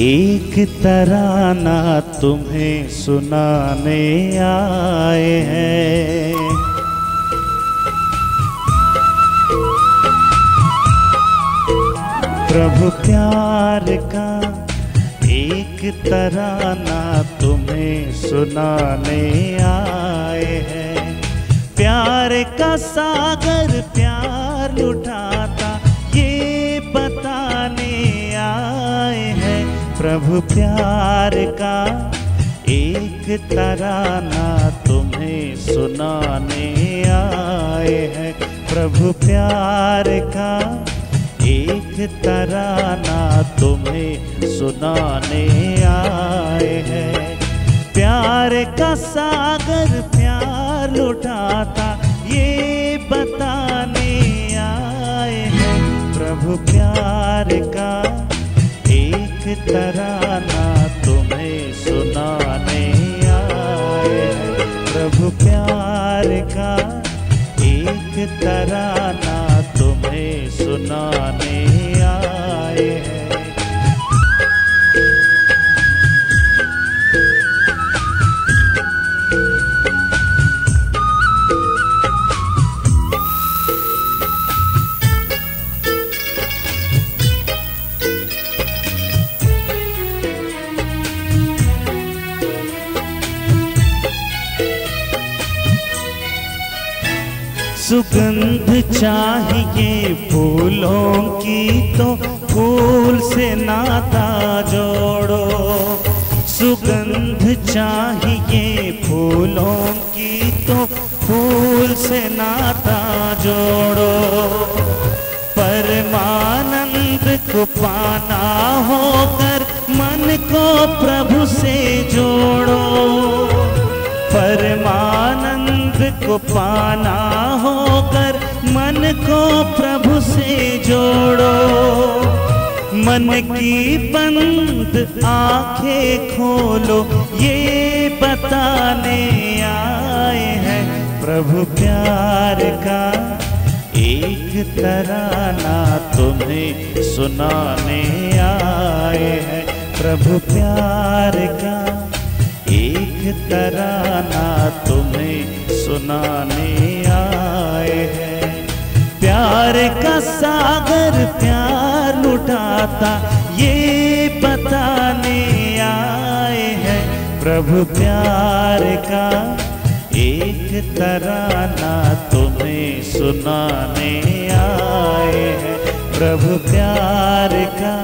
एक तराना तुम्हें सुनाने आए हैं। प्रभु प्यार का एक तराना तुम्हें सुनाने आए हैं। प्यार का सागर प्यार लुटाता प्रभु प्यार का एक तराना तुम्हें सुनाने आए हैं। प्रभु प्यार का एक तराना तुम्हें सुनाने आए हैं। प्यार का सागर प्यार लुटाता ये बताने आए हैं। प्रभु प्यार का तराना तुम्हें सुनाने आए प्रभु प्यार का एक तराना तुम्हें सुनाने सुगंध चाहिए फूलों की तो फूल से नाता जोड़ो। सुगंध चाहिए फूलों की तो फूल से नाता जोड़ो। परमानंद को पाना होकर मन को प्रभु से परमानंद को पाना होकर मन को प्रभु से जोड़ो। मन की बंद आँखें खोलो, ये बताने आए हैं प्रभु प्यार का। एक तराना तुम्हें सुनाने आए हैं प्रभु प्यार का। एक तराना तुम्हें सुनाने आए हैं। प्यार का सागर प्यार लुटाता, ये बताने आए हैं। प्रभु, प्यार का एक तराना तुम्हें सुनाने आए हैं। प्रभु, प्यार का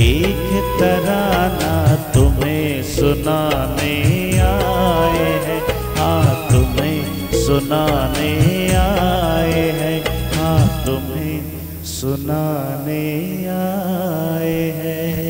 एक तराना तुम्हें सुनाने तुम्हें सुनाने आए हैं।